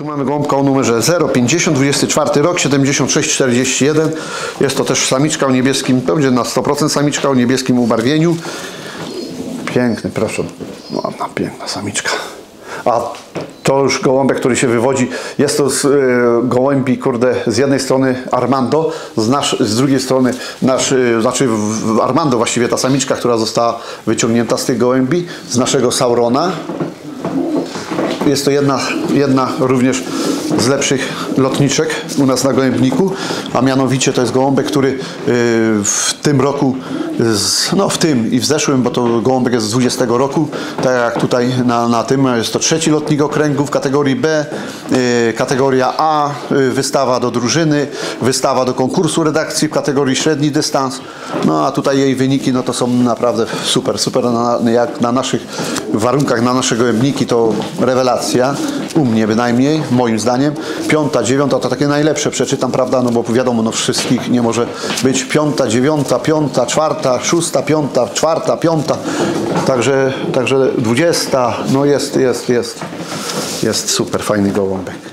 Tu mamy gołąbka o numerze 050, 24 rok, 7641. Jest to też samiczka o niebieskim, to będzie na 100% samiczka o niebieskim ubarwieniu. Piękny, proszę. Ładna, piękna samiczka. A to już gołąbek, który się wywodzi. Jest to z y, gołębi, kurde, z jednej strony Armando, z, nasz, z drugiej strony nasz, y, znaczy Armando właściwie ta samiczka, która została wyciągnięta z tych gołębi, z naszego Saurona. Jest to jedna, jedna również z lepszych lotniczek u nas na gołębniku, a mianowicie to jest gołąbek, który y, w tym roku, no w tym i w zeszłym, bo to gołąbek jest z 20 roku, tak jak tutaj na, na tym, jest to trzeci lotnik okręgu w kategorii B, y, kategoria A, y, wystawa do drużyny, wystawa do konkursu redakcji w kategorii średni dystans, no a tutaj jej wyniki, no to są naprawdę super, super, na, jak na naszych warunkach, na nasze gołębniki to rewelacja, u mnie bynajmniej, moim zdaniem. Piąta, dziewiąta to takie najlepsze przeczytam, prawda, no bo wiadomo, no wszystkich nie może być. Piąta, dziewiąta, piąta, czwarta, szósta, piąta, czwarta, piąta, także, także dwudziesta, no jest, jest, jest, jest super fajny gołąbek.